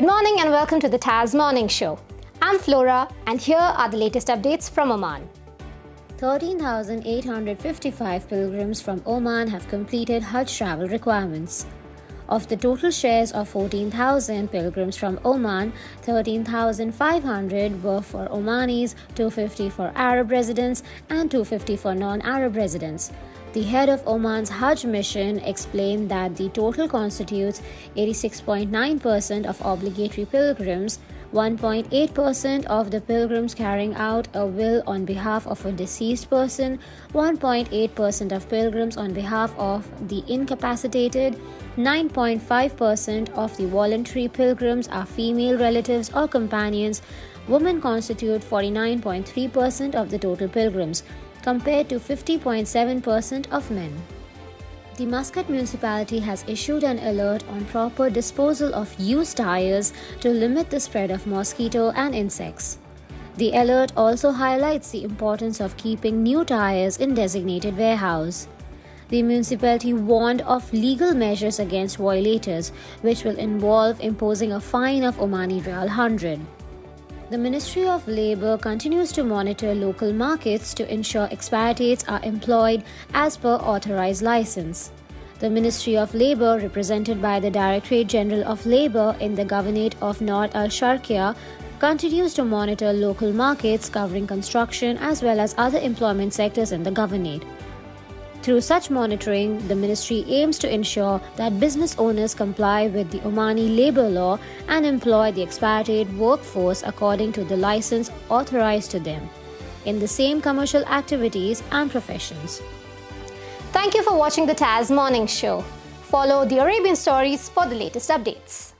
Good morning and welcome to the TAS Morning Show. I'm Flora and here are the latest updates from Oman. 13,855 pilgrims from Oman have completed Hajj travel requirements. Of the total shares of 14,000 pilgrims from Oman, 13,500 were for Omanis, 250 for Arab residents, and 250 for non Arab residents. The head of Oman's Hajj mission explained that the total constitutes 86.9% of obligatory pilgrims, 1.8% of the pilgrims carrying out a will on behalf of a deceased person, 1.8% of pilgrims on behalf of the incapacitated, 9.5% of the voluntary pilgrims are female relatives or companions. Women constitute 49.3% of the total pilgrims compared to 50.7% of men. The Muscat municipality has issued an alert on proper disposal of used tires to limit the spread of mosquito and insects. The alert also highlights the importance of keeping new tires in designated warehouse. The municipality warned of legal measures against violators, which will involve imposing a fine of Omani Rial 100. The Ministry of Labour continues to monitor local markets to ensure expatriates are employed as per authorized license. The Ministry of Labour, represented by the Directorate General of Labour in the Governorate of North Al Sharqiya, continues to monitor local markets covering construction as well as other employment sectors in the Governorate. Through such monitoring, the ministry aims to ensure that business owners comply with the Omani labor law and employ the expatriate workforce according to the license authorized to them in the same commercial activities and professions. Thank you for watching the TAS Morning Show. Follow the Arabian stories for the latest updates.